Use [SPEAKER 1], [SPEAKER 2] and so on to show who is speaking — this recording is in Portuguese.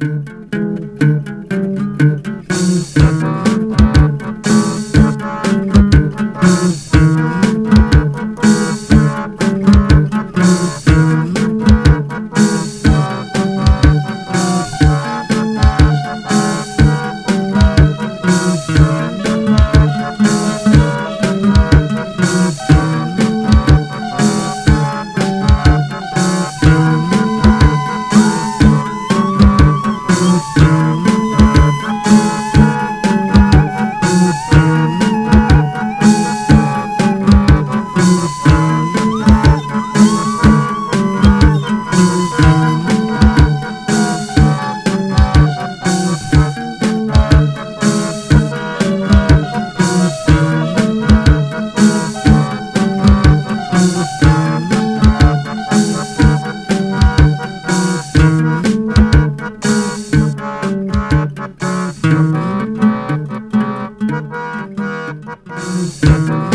[SPEAKER 1] Música Música